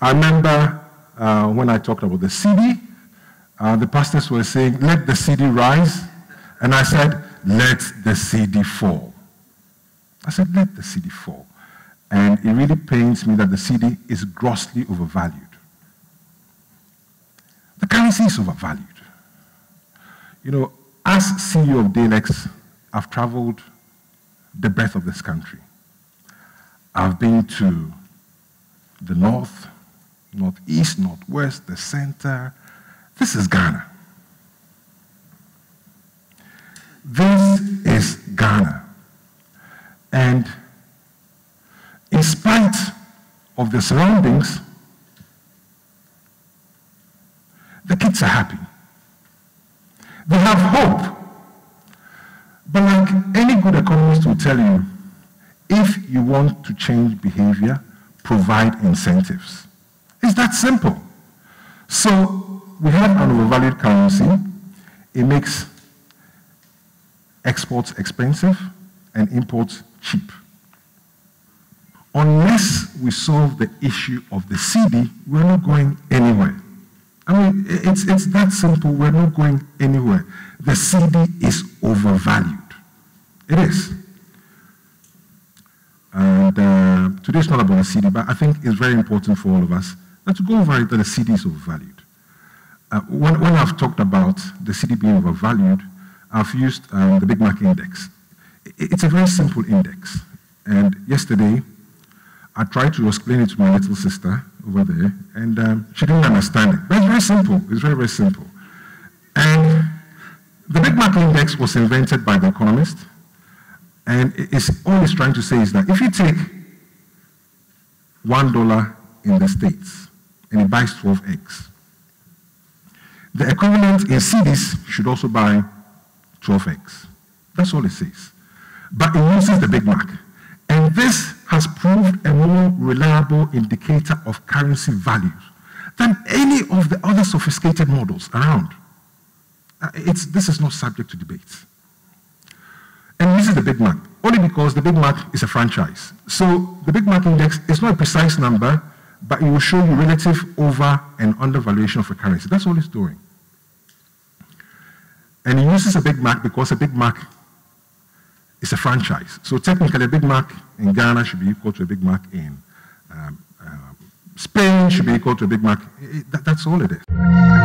I remember uh, when I talked about the cedi, uh, the pastors were saying, let the cedi rise. And I said, let the cedi fall. I said, let the cedi fall. And it really pains me that the cedi is grossly overvalued. The currency is overvalued. You know, as CEO of Dalex, I've traveled the breadth of this country. I've been to the north, northeast, northwest, the center. This is Ghana. This is Ghana. And in spite of the surroundings, the kids are happy. They have hope. But like any good economist will tell you, if you want to change behavior, provide incentives. It's that simple. So we have an overvalued currency. It makes exports expensive and imports cheap. Unless we solve the issue of the cedi, we're not going anywhere. I mean, it's, it's that simple. We're not going anywhere. The cedi is overvalued. It is. And uh, today is not about the cedi, but I think it's very important for all of us that to go over it that the cedi is overvalued. Uh, when, when, I've talked about the cedi being overvalued, I've used um, the Big Mac index. It's a very simple index. And yesterday, I tried to explain it to my little sister over there, and um, she didn't understand it. But it's very simple. It's very, very simple. And the Big Mac index was invented by the economist, and it's, all it's trying to say is that if you take $1 in the States and he buys 12 eggs, the equivalent in cedis should also buy 12 eggs. That's all it says. But it uses the Big Mac. And this has proved a more reliable indicator of currency values than any of the other sophisticated models around. Uh, it's, this is not subject to debate. And this is the Big Mac, only because the Big Mac is a franchise. So the Big Mac index is not a precise number, but it will show you relative over and undervaluation of a currency. That's all it's doing. And it uses a Big Mac because a Big Mac is a franchise. So technically, a Big Mac in Ghana should be equal to a Big Mac in um, uh, Spain, should be equal to a Big Mac. It, that, that's all it is.